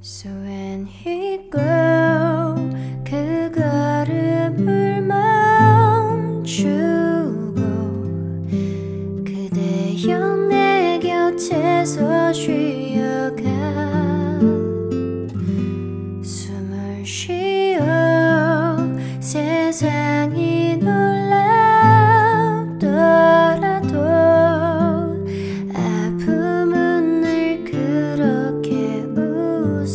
So when he goes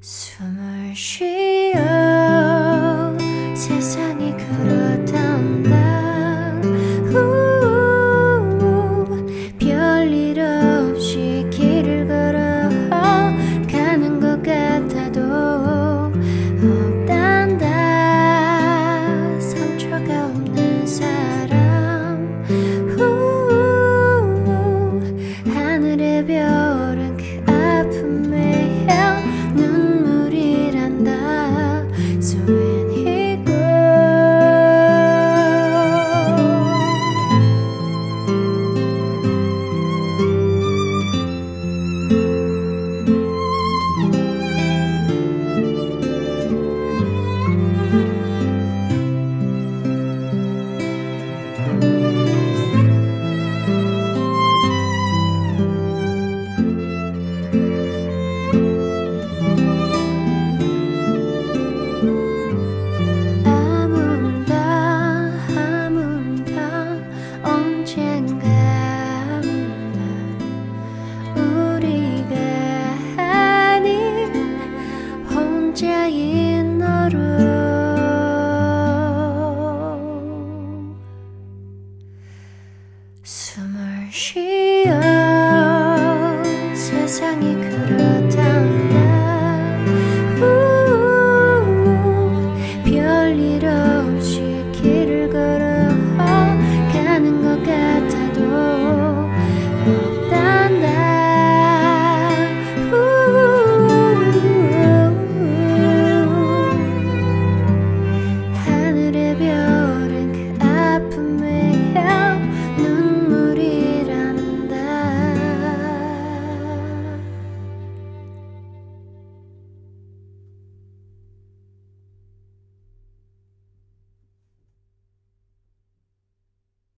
숨을 쉬 到 submerged